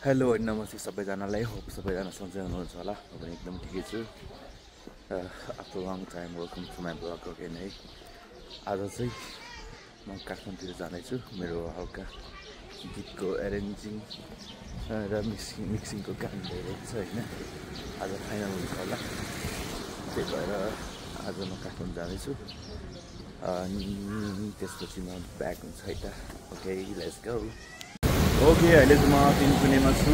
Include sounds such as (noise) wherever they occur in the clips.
Hello नमस्ते सबैजनालाई। Hope सबैजना सन्चै हुनुहुन्छ होला। म पनि एकदम ठिकै छु। After long time welcome to my blog again है। आज चाहिँ म काठमाडौँतिर जाँदैछु मेरो हल्का गीतको एरेन्जिङ र मिक्सिङ मिक्सिङको काम भइरहेको छ होइन। आज फाइनल हुन्छ होला। त्यही भएर आज म काठमाडौँ जाँदैछु। अनि त्यसपछि म ब्याक हुन्छ है त ओके लेट्स गो ओके अहिले चाहिँ म तिनकुनेमा छु।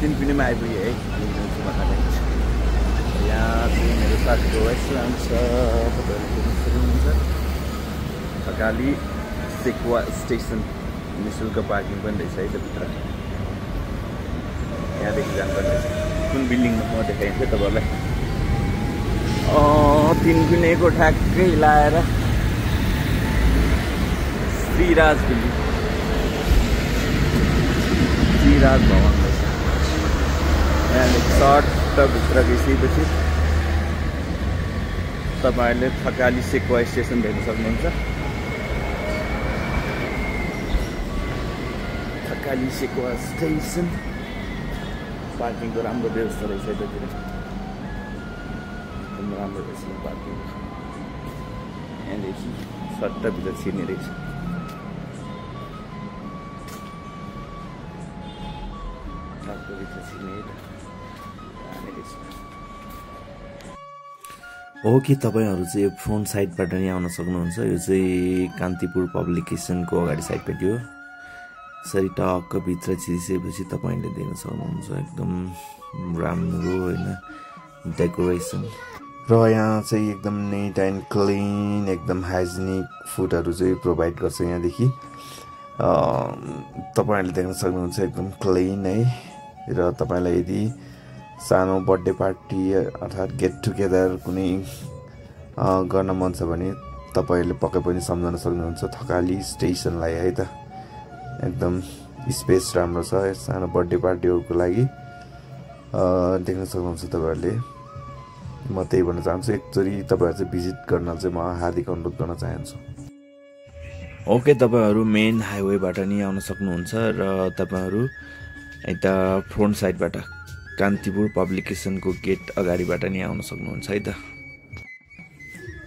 तिनकुनेमा आइपुगेँ है। तिनकुने भन्दाखेरि यहाँ चाहिँ मेरो साथीको रेस्टुरेन्ट छ। तपाईँहरू पुग्नु सक्नुहुन्छ थकाली सेक्वा स्टेसन। नि शुल्क पार्किङ पनि रहेछ है त भित्र यहाँदेखि जानुपर्ने रहेछ कुन बिल्डिङमा म देखाइन्छ तपाईँहरूलाई? तिनकुनेको ठ्याक्कै लाएर। श्रीराज बिल्डिङ श्रीराज भवन रहेछ यहाँदेखि सर्ट भित्र घुसिएपछि तपाईँहरूले थकाली सेक्वा स्टेसन देख्न सक्नुहुन्छ थकाली सेक्वा स्टेसन पार्किङको राम्रो व्यवस्था रहेछ यतातिर एकदम राम्रो रहेछ पार्किङ यहाँदेखि सट्टभित्र छिर्ने रहेछ हो कि तपाईँहरू चाहिँ यो फ्रन्ट साइडबाट नि आउन सक्नुहुन्छ? यो चाहिँ कान्तिपुर पब्लिकेसनको अगाडि साइडपट्टि हो। यसरी टक्क भित्र छिरिसकेपछि तपाईँले देख्न सक्नुहुन्छ एकदम राम्रो होइन डेकोरेसन। र यहाँ चाहिँ एकदम नेट एन्ड क्लिन एकदम हाइजेनिक फुडहरू चाहिँ प्रोभाइड गर्छ यहाँदेखि। तपाईँहरूले देख्न सक्नुहुन्छ एकदम क्लिन है। र तपाईँलाई यदि सानो बर्थडे पार्टी अर्थात् गेट टुगेदर कुनै गर्न मन छ भने तपाईँहरूले पक्कै पनि सम्झाउन सक्नुहुन्छ। थकाली स्टेसनलाई है त। एकदम स्पेस राम्रो छ सानो बर्थडे पार्टीहरूको लागि। देख्न सक्नुहुन्छ तपाईँहरूले। म त्यही भन्न चाहन्छु एकचोटि तपाईँहरू चाहिँ भिजिट गर्न चाहिँ म हार्दिक अनुरोध गर्न चाहन्छु। ओके तपाईँहरू मेन हाइवेबाट नि आउन सक्नुहुन्छ र तपाईँहरू यता फ्रन्ट साइडबाट कान्तिपुर पब्लिकेसनको गेट अगाडिबाट नि आउन सक्नुहुन्छ है त?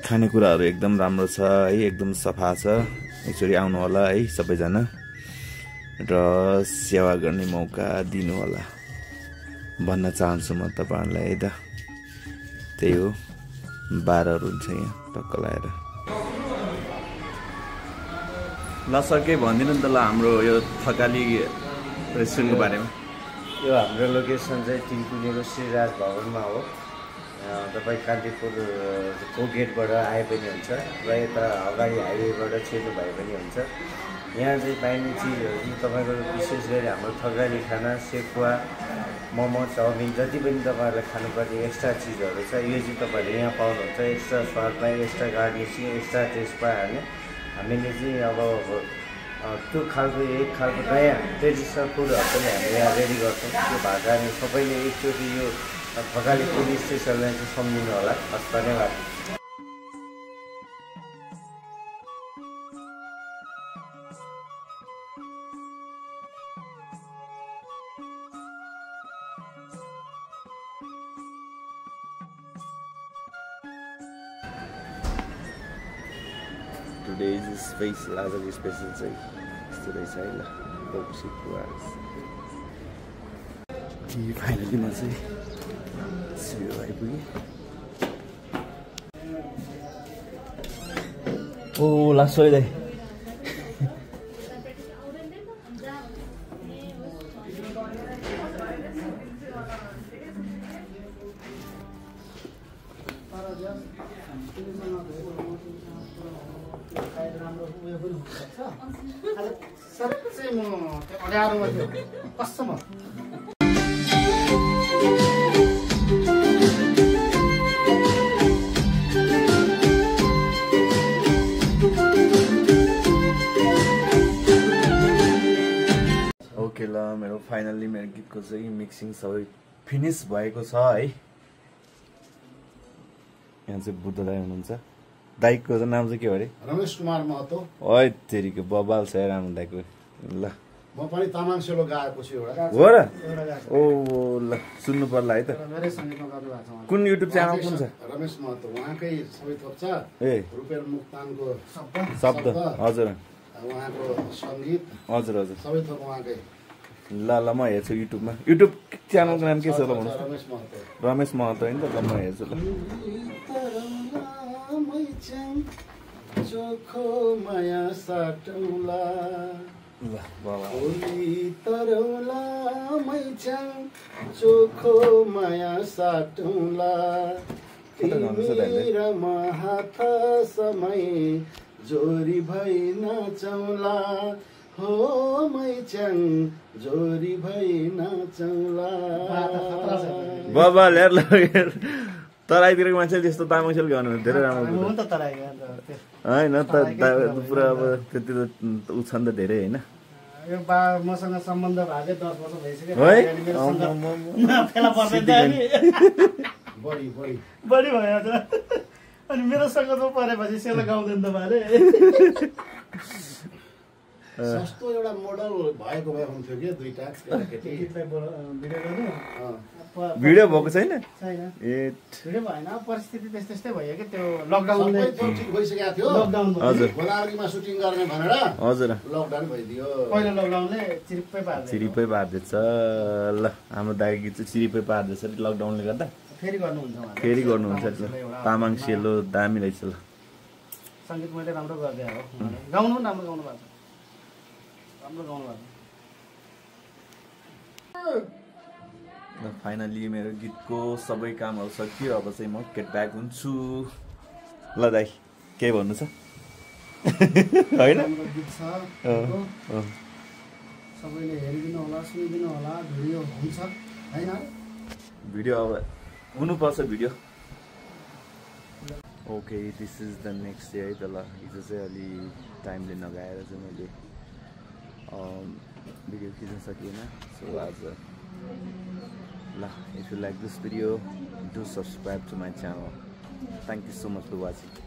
खानेकुराहरू एकदम राम्रो छ है? एकदम सफा छ। एकचोटि आउनु होला है सबैजना। र सेवा गर्ने मौका दिनु होला भन्न चाहन्छु म तपाईँहरूलाई है त? त्यही हो। बारहरू हुन्छ यहाँ टक्क लगाएर ल सर केही भनिदिनु नि त ल हाम्रो यो थकाली रेस्टुरेन्टको बारेमा। यो हाम्रो लोकेसन चाहिँ तिनकुनेको श्रीराज भवनमा हो। तपाईँ कान्तिपुरको गेटबाट आए पनि हुन्छ र यता अगाडि हाइवेबाट छिर्नु भए पनि हुन्छ। यहाँ चाहिँ पाइने चिजहरू चाहिँ तपाईँको विशेष गरी हाम्रो थकाली खाना सेकुवा मोमो चाउमिन जति पनि तपाईँहरूलाई खानुपर्ने एक्स्ट्रा चिजहरू छ यो चाहिँ तपाईँहरूले यहाँ पाउनुहुन्छ। एक्स्ट्रा स्वादमा एक्स्ट्रा गार्निसिङ एक्स्ट्रा टेस्ट पाइहाल्ने हामीले चाहिँ अब त्यो खालको एक खालको नयाँ ट्रेडिसनल फुडहरू पनि हामीले यहाँ रेडी गर्छौँ। त्यो भएको कारणले सबैले एकचोटि यो थकाली पुलिस स्टेसनलाई चाहिँ सम्झिनु होला। हस् धन्यवाद। इज स्पेसल आजको स्पेसल चाहिँ यस्तो रहेछ है ल बक्सी म चाहिँ सियो आइपुगेँ ओ लास्ट दाइ साँच्चै म अँध्यारोमा थियो कसम ओके ल मेरो फाइनल्ली मेरो गीतको चाहिँ मिक्सिङ सबै फिनिस भएको छ है। यहाँ चाहिँ बुद्ध दाई हुनुहुन्छ। दाईको चाहिँ नाम चाहिँ के हो अरे? रमेश कुमार महतो। ओइ तेरिको बबाल छ है राम्रो दाईको ल। म पनि तामाङ सेलो गाएको छु एउटा हो र? ओ ल। सुन्नु पर्ला है त। कुन युट्युब च्यानल कुन छ? रमेश महतो। उहाँकै सबै थोक छ। ए। रुपेल मुक्तानको शब्द। शब्द। हजुर। उहाँको सङ्गीत। हजुर हजुर। सबै थोक उहाँकै। ल ल म हेर्छु युट्युबमा युट्युब च्यानलको नाम के छ ल भन्नुहोस्? रमेश महतो। रमेश महतो होइन त ल म हेर्छु ल। चोखो माया साटौला होली तरौला मैच्याङ चोखो माया साटौला? तिमी म हात समय जोरी भई नाचौला हो मैच्याङ जोरी भई नाचौला बाबा। तराईतिरको मान्छेले त्यस्तो तामाङ सेल गाउनु धेरै राम्रो होइन त पुरा अब त्यति त उ छ नि त धेरै होइन। यो बा मसँग सम्बन्ध भएको दस वर्ष भइसक्यो। अनि (laughs) बढी बढी। बढी भयो त। अनि मेरो सँग त परेपछि सेलो गाउँदैन त बारे (laughs) सस्तो एउटा मोडल भएको भए हुन्थ्यो कि केटाकेटी भिडियो भएको छैन छैन ए भिडियो भएन परिस्थिति त्यस्तै त्यस्तै भयो कि त्यो ठिक भइसकेको थियो लकडाउन हजुर गोदावरीमा सुटिङ गर्ने भनेर हजुर लकडाउन भइदियो पहिलो लकडाउनले चिरिप्पै पार्दै चिरिपै पार्दैछ ल हाम्रो दाइ गीत चाहिँ चिरिपै पार्दैछ अरे लकडाउनले गर्दा फेरि गर्नुहुन्छ फेरि गर्नुहुन्छ तामाङ सेलो दामी रहेछ ल सङ्गीत मैले राम्रो गरिदिएँ हो। गाउनु राम्रो गाउनु भएको छ राम्रो फाइनली मेरो गीतको सबै कामहरू सकियो अब चाहिँ म गेट ब्याक हुन्छु। ल दाइ केही भन्नु छ? (laughs) होइन? राम्रो गीत छ। अँ, हो। अँ। सबैले हेरिदिनु होला सुनिदिनु होला भिडियो हुन्छ। होइन? भिडियो अब हुनुपर्छ video. Okay this is the next day है त ल हिजो चाहिँ अलि टाइमले नगाएर चाहिँ मैले भिडियो खिच्न सकिएन सो आज ल if you like this video do subscribe to my channel thank you so much for watching